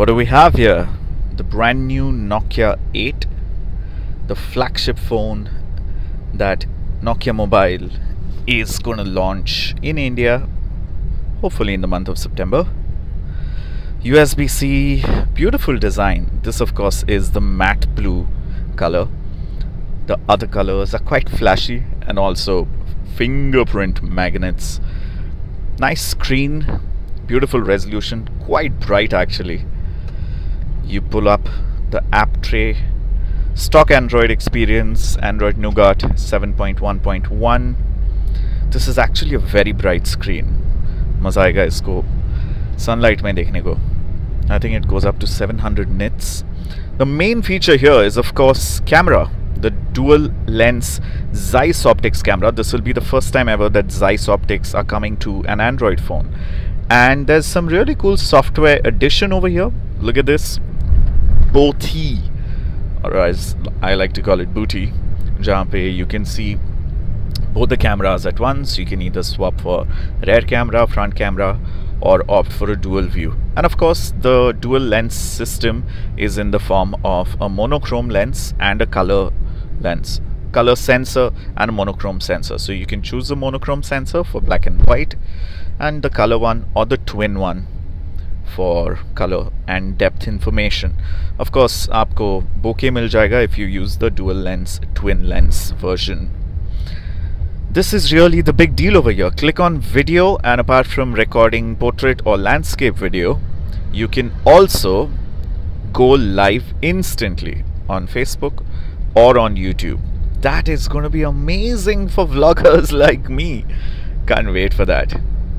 What do we have here? The brand new Nokia 8, the flagship phone that Nokia Mobile is going to launch in India, hopefully in the month of September. USB-C, beautiful design. This of course is the matte blue color. The other colors are quite flashy and also fingerprint magnets. Nice screen, beautiful resolution, quite bright actually You pull up the app tray, stock Android experience, Android Nougat 7.1.1. This is actually a very bright screen. मज़ा आएगा इसको sunlight में देखने को I think it goes up to 700 nits. The main feature here is of course camera. The dual lens Zeiss optics camera. This will be the first time ever that Zeiss optics are coming to an Android phone. And there's some really cool software addition over here. Look at this. Bothie. Or as I like to call it Booty. Jump you can see both the cameras at once. You can either swap for rear camera, front camera or opt for a dual view. And of course, the dual lens system is in the form of a monochrome lens and a color lens color sensor and a monochrome sensor so you can choose the monochrome sensor for black and white and the color one or the twin one for color and depth information of course आपको bokeh मिल जाएगा if you use the dual lens twin lens version this is really the big deal over here. Click on video and apart from recording portrait or landscape video, you can also go live instantly on Facebook or on YouTube. That is going to be amazing for vloggers like me. Can't wait for that.